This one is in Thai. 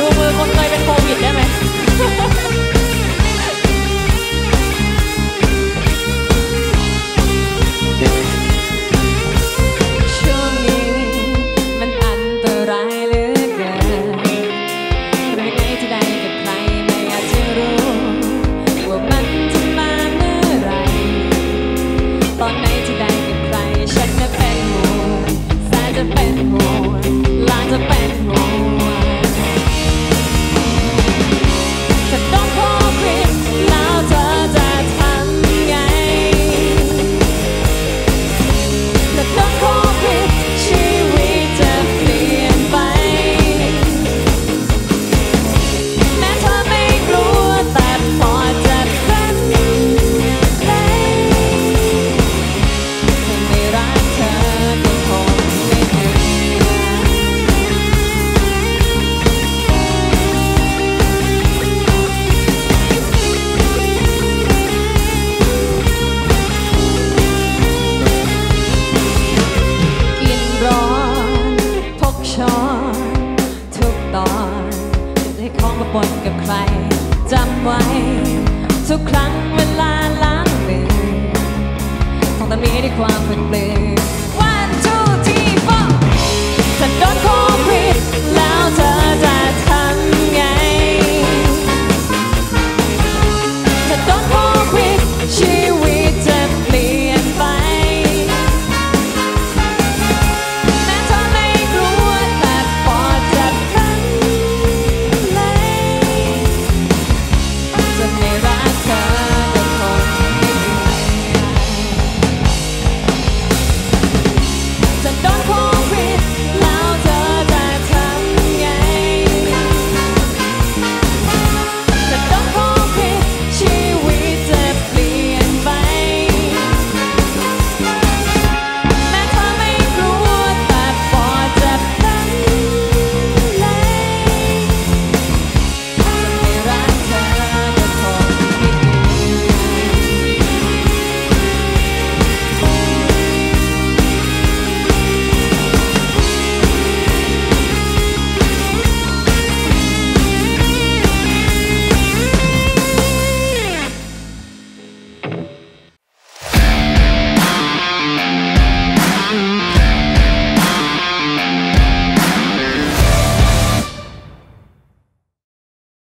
no puedo contar. ช้อนทุกตอนได้ของมาปนกับใครจำไว้ ทุกครั้งเวลาล้างมือต้องตามนี้ด้วยความเป็นเปลือย